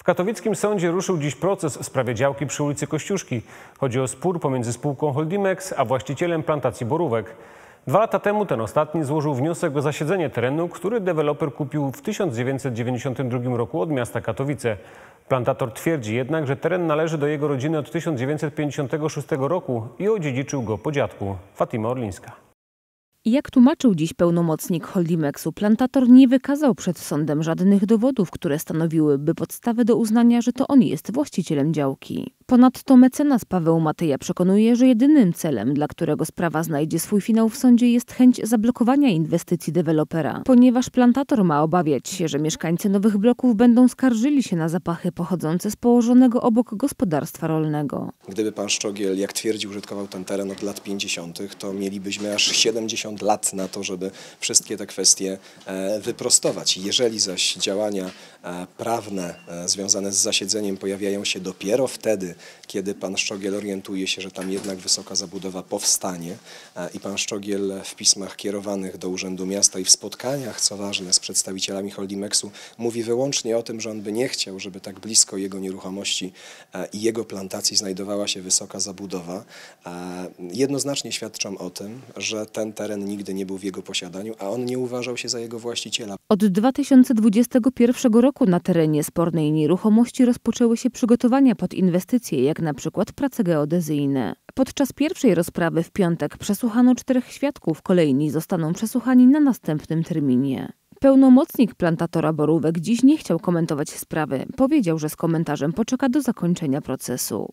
W katowickim sądzie ruszył dziś proces w sprawie działki przy ulicy Kościuszki. Chodzi o spór pomiędzy spółką Holdimex a właścicielem plantacji borówek. Dwa lata temu ten ostatni złożył wniosek o zasiedzenie terenu, który deweloper kupił w 1992 roku od miasta Katowice. Plantator twierdzi jednak, że teren należy do jego rodziny od 1956 roku i odziedziczył go po dziadku. Fatima Orlińska. Jak tłumaczył dziś pełnomocnik Holdimexu, plantator nie wykazał przed sądem żadnych dowodów, które stanowiłyby podstawę do uznania, że to on jest właścicielem działki. Ponadto mecenas Paweł Matyja przekonuje, że jedynym celem, dla którego sprawa znajdzie swój finał w sądzie jest chęć zablokowania inwestycji dewelopera, ponieważ plantator ma obawiać się, że mieszkańcy nowych bloków będą skarżyli się na zapachy pochodzące z położonego obok gospodarstwa rolnego. Gdyby pan Szczogiel, jak twierdzi, użytkował ten teren od lat 50., to mielibyśmy aż 70 lat na to, żeby wszystkie te kwestie e, wyprostować. Jeżeli zaś działania e, prawne e, związane z zasiedzeniem pojawiają się dopiero wtedy, kiedy pan Szczogiel orientuje się, że tam jednak wysoka zabudowa powstanie i pan Szczogiel w pismach kierowanych do Urzędu Miasta i w spotkaniach, co ważne, z przedstawicielami Holdimexu mówi wyłącznie o tym, że on by nie chciał, żeby tak blisko jego nieruchomości i jego plantacji znajdowała się wysoka zabudowa, jednoznacznie świadczą o tym, że ten nigdy nie był w jego posiadaniu, a on nie uważał się za jego właściciela. Od 2021 roku na terenie spornej nieruchomości rozpoczęły się przygotowania pod inwestycje, jak na przykład prace geodezyjne. Podczas pierwszej rozprawy w piątek przesłuchano czterech świadków, kolejni zostaną przesłuchani na następnym terminie. Pełnomocnik plantatora borówek dziś nie chciał komentować sprawy. Powiedział, że z komentarzem poczeka do zakończenia procesu.